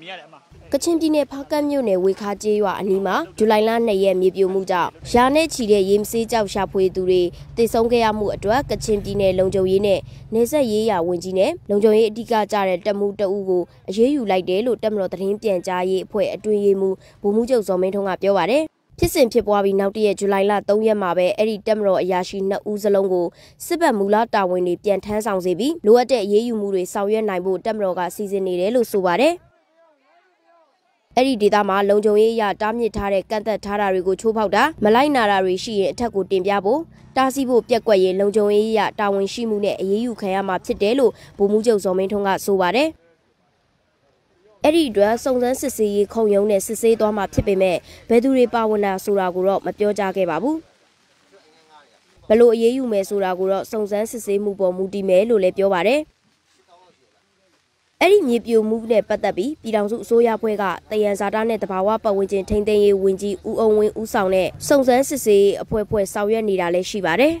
မြင်ရတယ်အမကချင်ပြည်နယ်ဖားကတ်မြို့နယ်ဝေခါကျေးရွာအနီးမှာဇူလိုင်လ2ရက်မြေပြိုမှုကြောင့်ရာနဲ့ချီတဲ့ရေမစေးကြောက်ရှာဖွေသူတွေတိတ်ဆုံးခဲ့ရမှုအတွက်ကချင်ပြည်နယ်လုံခြုံရေးနဲ့နေဆက်ရေးရာဝန်ကြီးနဲ့လုံခြုံရေးအဓိကကြတဲ့တပ်မှုတအုပ်ကိုအရေးယူလိုက်တယ်လို့တပ်မတော်သတင်းပြန်ကြားရေးအဖွဲ့အတွင်းရေးမှူးဗိုလ်မှူးချုပ်ဇော်မင်းထွန်းကပြောပါတယ်ဖြစ်စဉ်ဖြစ်ပွားပြီးနောက်တရက်ဇူလိုင်လ3ရက်မှာပဲအဲ့ဒီတက်မတော်အရာရှိ2ဦးစလုံးကိုစစ်ဘက်မူလတာဝန်တွေပြန်ထမ်းဆောင်စေပြီးလိုအပ်တဲ့အရေးယူမှုတွေဆောင်ရွက်နိုင်ဖို့တက်မတော်ကစီစဉ်နေတယ်လို့ဆိုပါတယ်။ အဲ့ဒီဒေသမှာလုံခြုံရေးအရတားမြစ်ထားတဲ့ကန့်သက်ထားတာတွေကိုချိုးဖောက်တာမလိုက်နာတာတွေရှိရင်အထက်ကိုတင်ပြဖို့တားဆီးဖို့ပြက်ကွက်ရင်လုံခြုံရေးအရတာဝန်ရှိမှုနဲ့အရေးယူခံရမှာဖြစ်တယ်လို့ဗိုလ်မှူးချုပ်ဇော်မင်းထွန်းကဆိုပါတယ်။အဲ့ဒီအတွက်စုံစမ်းစစ်ဆေးရေးခုံရုံးနဲ့စစ်ဆေးသွားမှာဖြစ်ပေမဲ့ဘယ်သူတွေပါဝင်တာဆိုတာကိုတော့မပြောကြားခဲ့ပါဘူး။ဘလို့အရေးယူမယ်ဆိုတာကိုတော့စုံစမ်းစစ်ဆေးမှုပေါ်မူတည်မယ်လို့လည်းပြောပါတယ်။ အဲ့ဒီမြေပြိုမှုနဲ့ပတ်သက်ပြီးပြည်ထောင်စုအစိုးရဖွဲ့ကတယံဇာတာနဲ့တဘာဝပတ်ဝန်းကျင်ထိန်းသိမ်းရေးဝန်ကြီးဦးအောင်ဝင်းဦးဆောင်တဲ့စုံစမ်းစစ်ဆေးရေးအဖွဲ့ဖွဲ့ဆောင်ရွက်နေတာလည်းရှိပါတယ်။